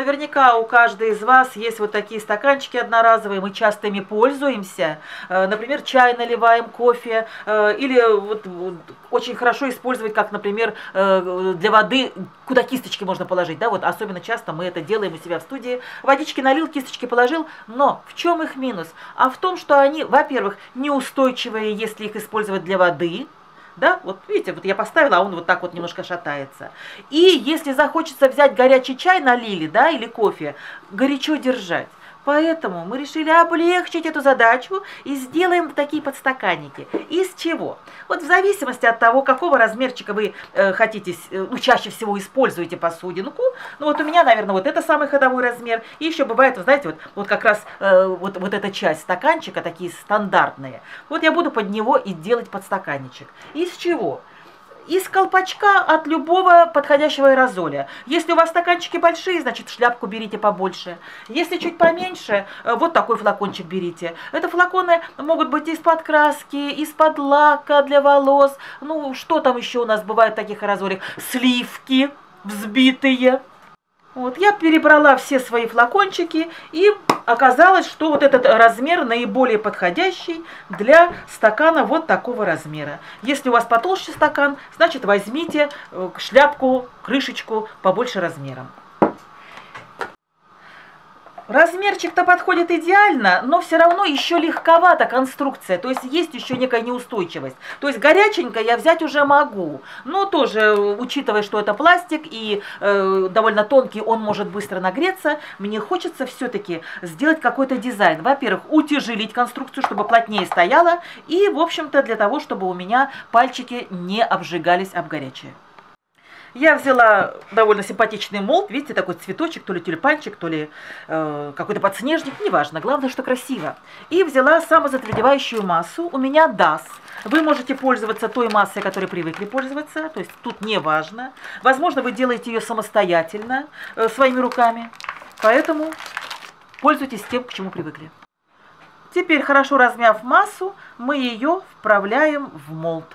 Наверняка у каждой из вас есть вот такие стаканчики одноразовые, мы часто ими пользуемся. Э, например, чай наливаем, кофе. Э, или вот, очень хорошо использовать, как, например, э, для воды, куда кисточки можно положить. Да, вот особенно часто мы это делаем у себя в студии. Водички налил, кисточки положил. Но в чем их минус? А в том, что они, во-первых, неустойчивые, если их использовать для воды – да, вот видите, вот я поставила, а он вот так вот немножко шатается. И если захочется взять горячий чай налили, да, или кофе, горячо держать. Поэтому мы решили облегчить эту задачу и сделаем такие подстаканники. Из чего? Вот в зависимости от того, какого размерчика вы э, хотите, э, ну, чаще всего используете посудинку. Ну, вот у меня, наверное, вот это самый ходовой размер. И еще бывает, вы знаете, вот, вот как раз э, вот, вот эта часть стаканчика, такие стандартные. Вот я буду под него и делать подстаканничек. Из чего? Из колпачка от любого подходящего аэрозоля. Если у вас стаканчики большие, значит шляпку берите побольше. Если чуть поменьше, э, вот такой флакончик берите. Это флаконы могут быть из-под краски, из-под лака для волос. Ну, что там еще у нас бывает таких аэрозолях? Сливки взбитые. Вот, я перебрала все свои флакончики и оказалось, что вот этот размер наиболее подходящий для стакана вот такого размера. Если у вас потолще стакан, значит возьмите э, шляпку, крышечку побольше размером. Размерчик-то подходит идеально, но все равно еще легковата конструкция, то есть есть еще некая неустойчивость. То есть горяченько я взять уже могу, но тоже, учитывая, что это пластик и э, довольно тонкий, он может быстро нагреться, мне хочется все-таки сделать какой-то дизайн. Во-первых, утяжелить конструкцию, чтобы плотнее стояла, и, в общем-то, для того, чтобы у меня пальчики не обжигались об горячее. Я взяла довольно симпатичный молд, видите, такой цветочек, то ли тюльпанчик, то ли э, какой-то подснежник, неважно, главное, что красиво. И взяла самозатвердевающую массу, у меня DAS. Вы можете пользоваться той массой, которой привыкли пользоваться, то есть тут не важно. Возможно, вы делаете ее самостоятельно, э, своими руками, поэтому пользуйтесь тем, к чему привыкли. Теперь, хорошо размяв массу, мы ее вправляем в молд.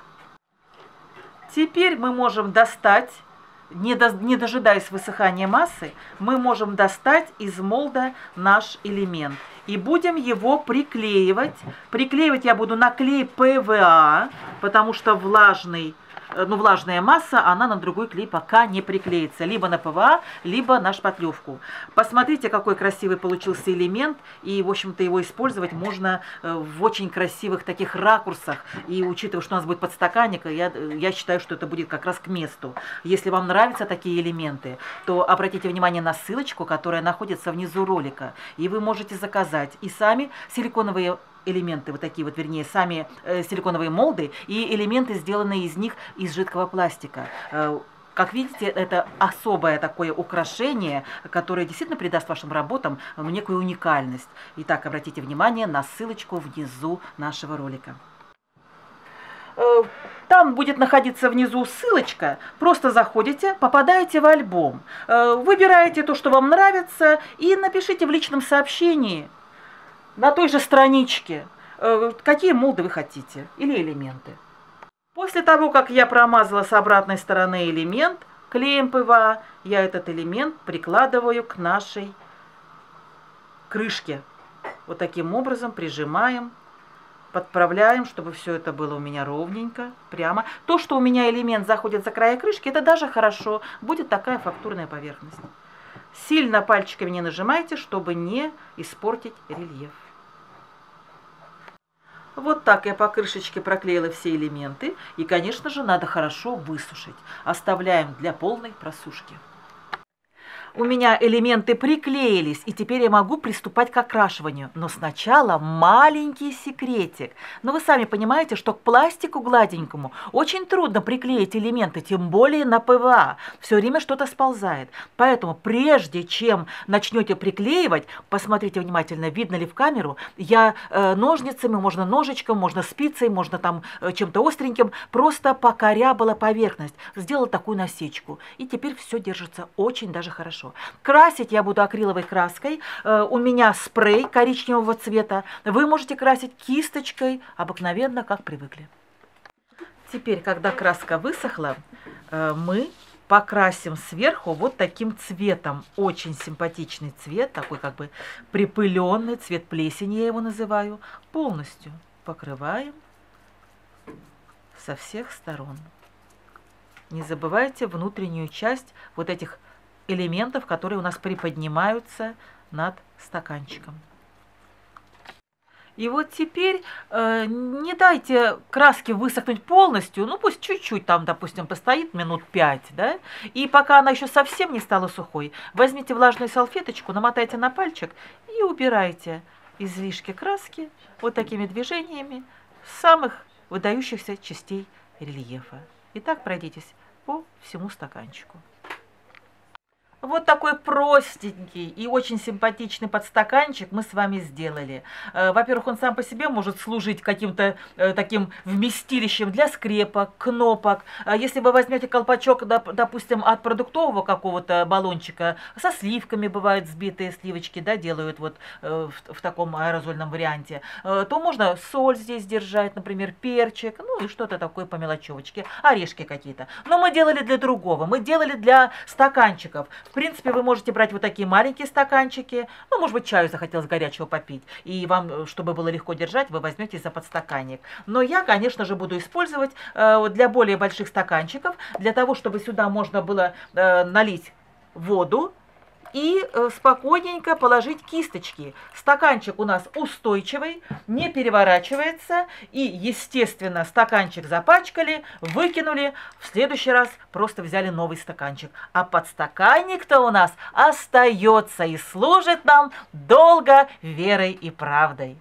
Теперь мы можем достать не, до, не дожидаясь высыхания массы, мы можем достать из молда наш элемент. И будем его приклеивать. Приклеивать я буду на клей ПВА, потому что влажный Э, ну, влажная масса, она на другой клей пока не приклеится. Либо на ПВА, либо на шпатлевку. Посмотрите, какой красивый получился элемент. И, в общем-то, его использовать можно э, в очень красивых таких ракурсах. И учитывая, что у нас будет подстаканник, я, я считаю, что это будет как раз к месту. Если вам нравятся такие элементы, то обратите внимание на ссылочку, которая находится внизу ролика. И вы можете заказать и сами силиконовые элементы, вот такие вот, вернее, сами э, силиконовые молды и элементы, сделанные из них из жидкого пластика. Э, как видите, это особое такое украшение, которое действительно придаст вашим работам ну, некую уникальность. Итак, обратите внимание на ссылочку внизу нашего ролика. Э, там будет находиться внизу ссылочка, просто заходите, попадаете в альбом, э, выбираете то, что вам нравится, и напишите в личном сообщении – на той же страничке, э, какие молды вы хотите или элементы. После того, как я промазала с обратной стороны элемент клеем ПВА, я этот элемент прикладываю к нашей крышке. Вот таким образом прижимаем, подправляем, чтобы все это было у меня ровненько, прямо. То, что у меня элемент заходит за края крышки, это даже хорошо. Будет такая фактурная поверхность. Сильно пальчиками не нажимайте, чтобы не испортить рельеф. Вот так я по крышечке проклеила все элементы. И, конечно же, надо хорошо высушить. Оставляем для полной просушки у меня элементы приклеились, и теперь я могу приступать к окрашиванию. Но сначала маленький секретик. Но вы сами понимаете, что к пластику гладенькому очень трудно приклеить элементы, тем более на ПВА. Все время что-то сползает. Поэтому прежде чем начнете приклеивать, посмотрите внимательно, видно ли в камеру, я э, ножницами, можно ножичком, можно спицей, можно там э, чем-то остреньким, просто покорябала поверхность, сделала такую насечку. И теперь все держится очень даже хорошо хорошо. Красить я буду акриловой краской. Э, у меня спрей коричневого цвета. Вы можете красить кисточкой, обыкновенно, как привыкли. Теперь, когда краска высохла, э, мы покрасим сверху вот таким цветом. Очень симпатичный цвет, такой как бы припыленный, цвет плесени я его называю. Полностью покрываем со всех сторон. Не забывайте внутреннюю часть вот этих элементов, которые у нас приподнимаются над стаканчиком. И вот теперь э, не дайте краске высохнуть полностью, ну пусть чуть-чуть там, допустим, постоит минут 5, да, и пока она еще совсем не стала сухой, возьмите влажную салфеточку, намотайте на пальчик и убирайте излишки краски вот такими движениями самых выдающихся частей рельефа. Итак, пройдитесь по всему стаканчику. Вот такой простенький и очень симпатичный подстаканчик мы с вами сделали. Э, во-первых, он сам по себе может служить каким-то э, таким вместилищем для скрепок, кнопок. Э, если вы возьмете колпачок, допустим, от продуктового какого-то баллончика, со сливками бывают сбитые сливочки, да, делают вот в, в таком аэрозольном варианте, то можно соль здесь держать, например, перчик, ну и что-то такое по мелочевочке, орешки какие-то. Но мы делали для другого, мы делали для стаканчиков принципе, вы можете брать вот такие маленькие стаканчики. Ну, может быть, чаю захотелось горячего попить. И вам, э, чтобы было легко держать, вы возьмете за подстаканник. Но я, конечно же, буду использовать э, для более больших стаканчиков, для того, чтобы сюда можно было э, налить воду, и э, спокойненько положить кисточки. Стаканчик у нас устойчивый, не переворачивается. И, естественно, стаканчик запачкали, выкинули. В следующий раз просто взяли новый стаканчик. А подстаканник-то у нас остается и служит нам долго верой и правдой.